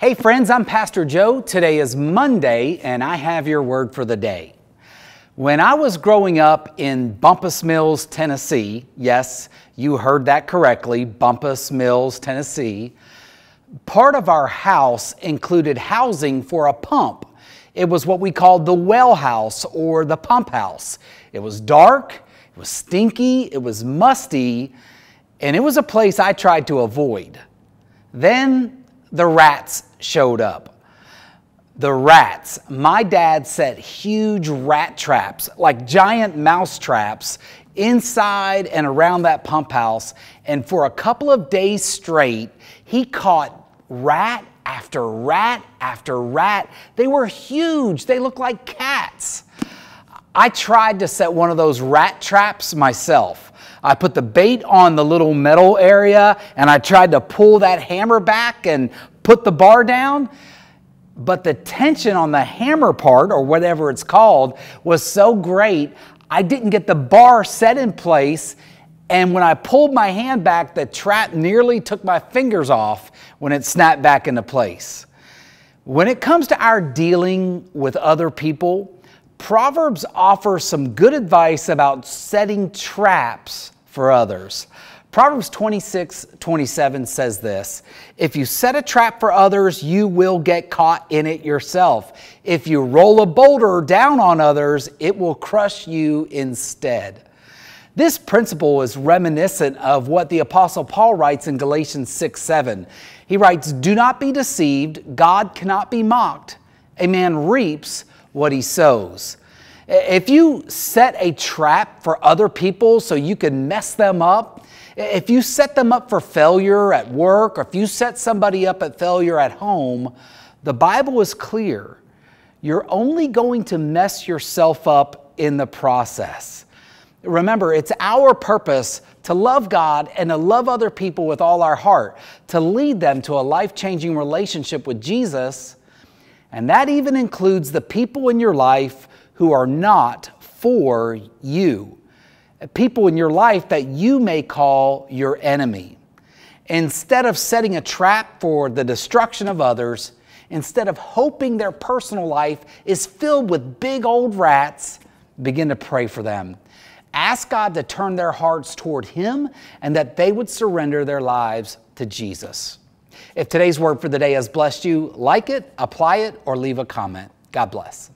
Hey friends, I'm Pastor Joe. Today is Monday and I have your word for the day. When I was growing up in Bumpus Mills, Tennessee, yes, you heard that correctly, Bumpus Mills, Tennessee, part of our house included housing for a pump. It was what we called the well house or the pump house. It was dark, it was stinky, it was musty, and it was a place I tried to avoid. Then the rats showed up. The rats. My dad set huge rat traps, like giant mouse traps, inside and around that pump house. And for a couple of days straight, he caught rat after rat after rat. They were huge, they looked like cats. I tried to set one of those rat traps myself. I put the bait on the little metal area and I tried to pull that hammer back and put the bar down. But the tension on the hammer part, or whatever it's called, was so great, I didn't get the bar set in place. And when I pulled my hand back, the trap nearly took my fingers off when it snapped back into place. When it comes to our dealing with other people, Proverbs offers some good advice about setting traps for others. Proverbs 26, 27 says this If you set a trap for others, you will get caught in it yourself. If you roll a boulder down on others, it will crush you instead. This principle is reminiscent of what the Apostle Paul writes in Galatians 6 7. He writes, Do not be deceived, God cannot be mocked. A man reaps what he sows. If you set a trap for other people so you can mess them up, if you set them up for failure at work, or if you set somebody up at failure at home, the Bible is clear. You're only going to mess yourself up in the process. Remember, it's our purpose to love God and to love other people with all our heart, to lead them to a life changing relationship with Jesus and that even includes the people in your life who are not for you. People in your life that you may call your enemy. Instead of setting a trap for the destruction of others, instead of hoping their personal life is filled with big old rats, begin to pray for them. Ask God to turn their hearts toward Him and that they would surrender their lives to Jesus. If today's word for the day has blessed you, like it, apply it, or leave a comment. God bless.